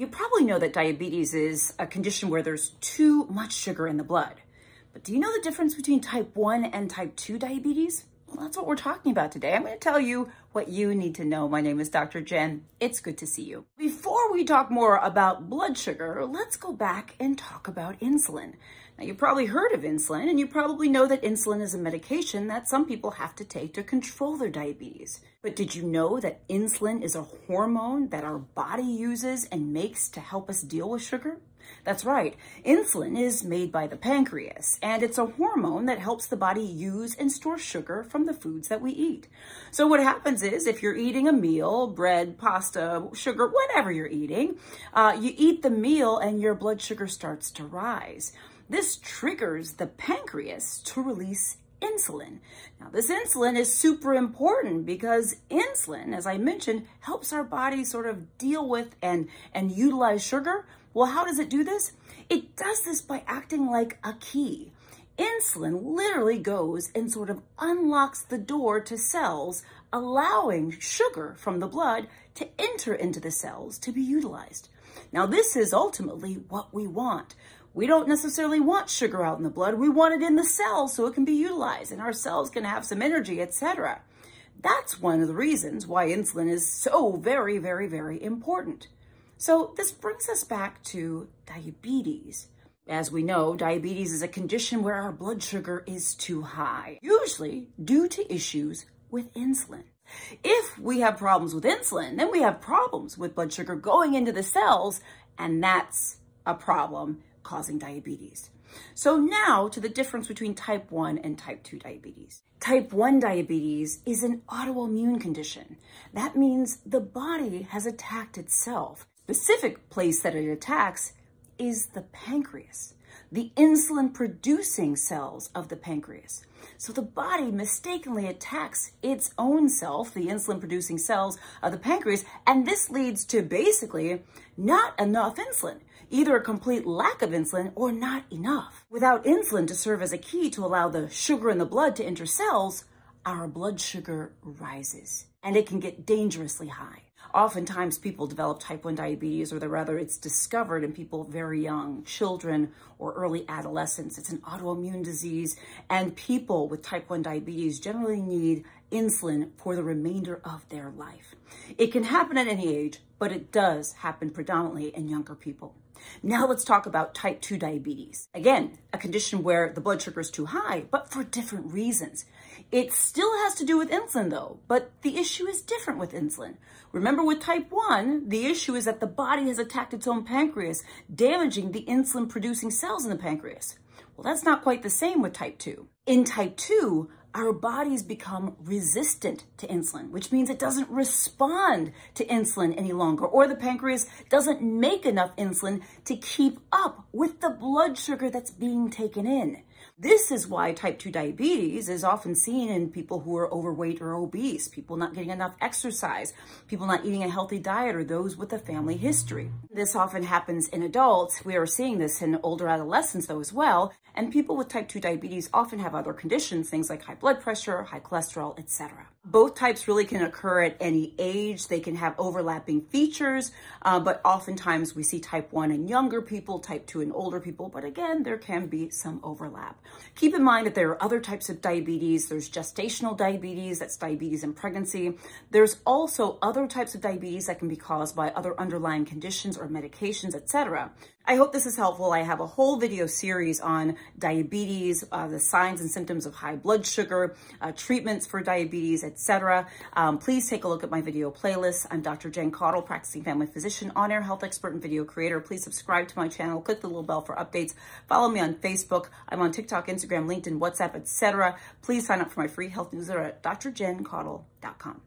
You probably know that diabetes is a condition where there's too much sugar in the blood. But do you know the difference between type 1 and type 2 diabetes? Well, that's what we're talking about today. I'm going to tell you what you need to know. My name is Dr. Jen. It's good to see you. Before we talk more about blood sugar, let's go back and talk about insulin. Now, you've probably heard of insulin, and you probably know that insulin is a medication that some people have to take to control their diabetes. But did you know that insulin is a hormone that our body uses and makes to help us deal with sugar? That's right, insulin is made by the pancreas, and it's a hormone that helps the body use and store sugar from the foods that we eat. So what happens is if you're eating a meal, bread, pasta, sugar, whatever you're eating, uh, you eat the meal and your blood sugar starts to rise. This triggers the pancreas to release insulin. Now, this insulin is super important because insulin, as I mentioned, helps our body sort of deal with and, and utilize sugar. Well, how does it do this? It does this by acting like a key. Insulin literally goes and sort of unlocks the door to cells, allowing sugar from the blood to enter into the cells to be utilized. Now, this is ultimately what we want. We don't necessarily want sugar out in the blood. We want it in the cells so it can be utilized and our cells can have some energy, etc. That's one of the reasons why insulin is so very, very, very important. So this brings us back to diabetes. As we know, diabetes is a condition where our blood sugar is too high, usually due to issues with insulin. If we have problems with insulin, then we have problems with blood sugar going into the cells, and that's a problem causing diabetes. So now to the difference between type 1 and type 2 diabetes. Type 1 diabetes is an autoimmune condition. That means the body has attacked itself. Specific place that it attacks is the pancreas, the insulin producing cells of the pancreas. So the body mistakenly attacks its own self, the insulin producing cells of the pancreas, and this leads to basically not enough insulin, either a complete lack of insulin or not enough. Without insulin to serve as a key to allow the sugar in the blood to enter cells, our blood sugar rises and it can get dangerously high. Oftentimes people develop type 1 diabetes or rather it's discovered in people very young, children or early adolescents. It's an autoimmune disease and people with type 1 diabetes generally need insulin for the remainder of their life. It can happen at any age, but it does happen predominantly in younger people. Now let's talk about type 2 diabetes. Again, a condition where the blood sugar is too high, but for different reasons. It still has to do with insulin though, but the issue is different with insulin. Remember with type 1, the issue is that the body has attacked its own pancreas, damaging the insulin producing cells in the pancreas. Well, that's not quite the same with type 2. In type 2, our bodies become resistant to insulin, which means it doesn't respond to insulin any longer, or the pancreas doesn't make enough insulin to keep up with the blood sugar that's being taken in. This is why type 2 diabetes is often seen in people who are overweight or obese, people not getting enough exercise, people not eating a healthy diet, or those with a family history. This often happens in adults. We are seeing this in older adolescents though as well. And people with type 2 diabetes often have other conditions, things like high blood pressure, high cholesterol, etc. Both types really can occur at any age. They can have overlapping features, uh, but oftentimes we see type 1 in younger people, type 2 in older people, but again, there can be some overlap. Keep in mind that there are other types of diabetes. There's gestational diabetes, that's diabetes in pregnancy. There's also other types of diabetes that can be caused by other underlying conditions or medications, etc. I hope this is helpful. I have a whole video series on diabetes, uh, the signs and symptoms of high blood sugar, uh, treatments for diabetes, etc. Um, please take a look at my video playlist. I'm Dr. Jen Caudle, practicing family physician, on-air health expert, and video creator. Please subscribe to my channel. Click the little bell for updates. Follow me on Facebook. I'm on TikTok, Instagram, LinkedIn, WhatsApp, etc. Please sign up for my free health newsletter at drjencaudle.com.